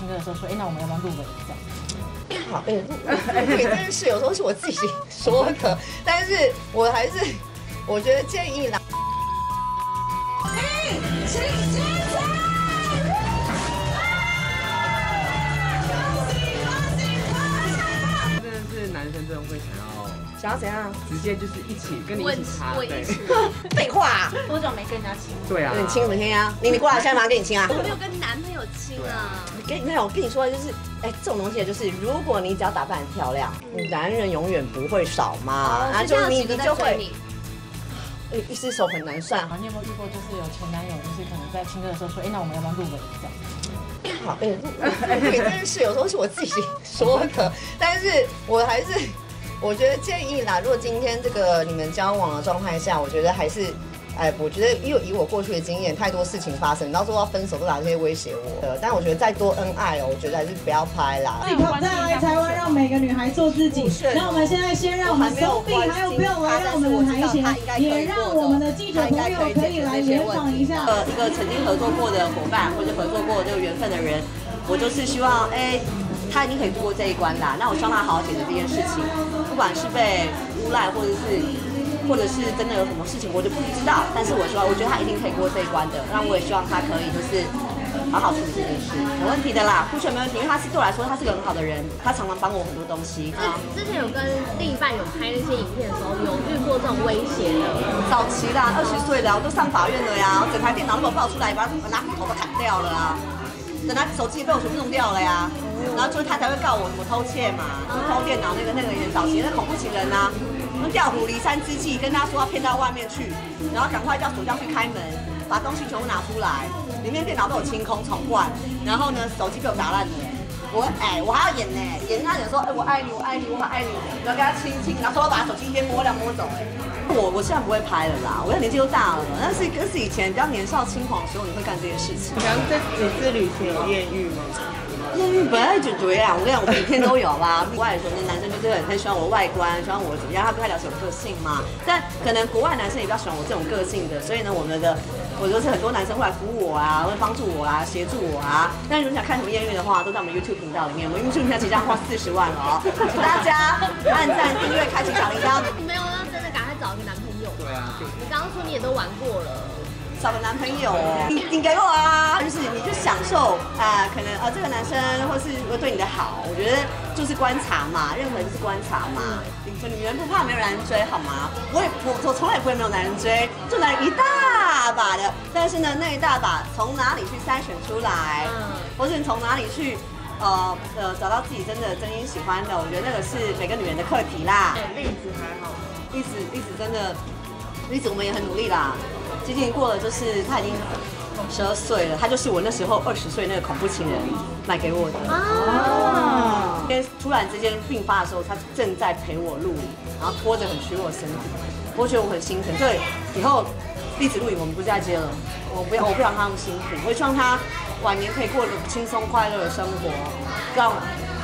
听歌的时候说，哎，那我们要不要录个这样？好，哎，录影这件事有时候是我自己说的，但是我还是我觉得建议啦。真的是男生真的会想要想要怎样？直接就是一起跟你一起擦，对 废话，多久没跟人家亲？对啊，你亲什么亲啊？你你过来，现在马上跟你亲啊！我没有跟男朋友亲啊，跟没有，我跟你说，就是，哎，这种东西就是，如果你只要打扮很漂亮，男人永远不会少嘛。啊，就你你就会，一一只手很难算。你有没有遇过，就是有前男友，就是可能在亲热的时候说，哎，那我们要不要录个影这样？好，哎，录影这件事有时候是我自己说的，但是我还是。我觉得建议啦，如果今天这个你们交往的状态下，我觉得还是，哎，我觉得因为以我过去的经验，太多事情发生，到时候要分手都拿这些威胁我。呃，但我觉得再多恩爱哦，我觉得还是不要拍啦。再来台湾，让每个女孩做自己。那我们现在先让我们有不要来让我们的台前，也让我们的记者朋友可以来联访一下。呃，一个曾经合作过的伙伴，或者合作过这个缘分的人，我就是希望，哎。他已经可以度过这一关啦，那我希望他好好解决这件事情，不管是被诬赖，或者是，或者是真的有什么事情，我就不知道。但是我希望，我觉得他一定可以过这一关的。那我也希望他可以就是好好处理这件事，没问题的啦，不全没问题，因为他是对我来说，他是个很好的人，他常常帮我很多东西。之前有跟另一半有拍那些影片的时候，有遇过这种威胁的？早期啦，二十岁的我都上法院了呀，整台电脑如果爆出来，把拿斧头都砍掉了啊，等他手机被我全部弄掉了呀。然后就是他才会告我什么偷窃嘛，偷电脑那个那个人早期那恐怖情人呐，用调虎离山之计跟他说要骗到外面去，然后赶快叫锁匠去开门，把东西全部拿出来，里面电脑都有清空重灌，然后呢手机被我打烂了，我哎我还要演呢，演他演说哎我爱你我爱你我好爱你，然后跟他亲亲，然后说把手机先摸两摸走哎，我我现在不会拍了啦，我现在年纪都大了，但是可是以前比较年少轻狂的时候你会干这些事情。你在几次旅行有艳遇吗？艳遇本来就对啊，我跟你讲，我每天都有啦。国外的时候，那男生就是很很喜欢我外观，喜欢我怎么样，他不太了解我个性嘛。但可能国外男生也比较喜欢我这种个性的，所以呢，我们的我就是很多男生会来服务我啊，会帮助我啊，协助我啊。但如果想看什么艳遇的话，都在我们 YouTube 频道里面。我们 YouTube 频道即将花四十万了哦，请大家按赞、订阅、开启小铃铛。没有也都玩过了。找个男朋友，你你给我啊，就是你就享受啊，可能啊这个男生或是会对你的好，我觉得就是观察嘛，任何就是观察嘛。你说女人不怕没有男人追好吗？我也我我从来也不会没有男人追，就来一大把的，但是呢那一大把从哪里去筛选出来，嗯或是你从哪里去呃呃找到自己真的真心喜欢的，我觉得那个是每个女人的课题啦。栗子还好，栗子栗子真的，栗子我们也很努力啦。接近过了，就是他已经十二岁了，他就是我那时候二十岁那个恐怖情人买给我的。啊！因为突然之间病发的时候，他正在陪我录影，然后拖着很虚弱的身体，我觉得我很心疼。对，以后栗子录影我们不再接了，我不要，我不想他那么辛苦，我希望他晚年可以过得轻松快乐的生活，让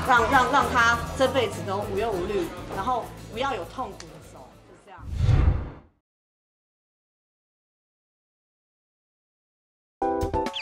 让让让他这辈子都无忧无虑，然后不要有痛苦。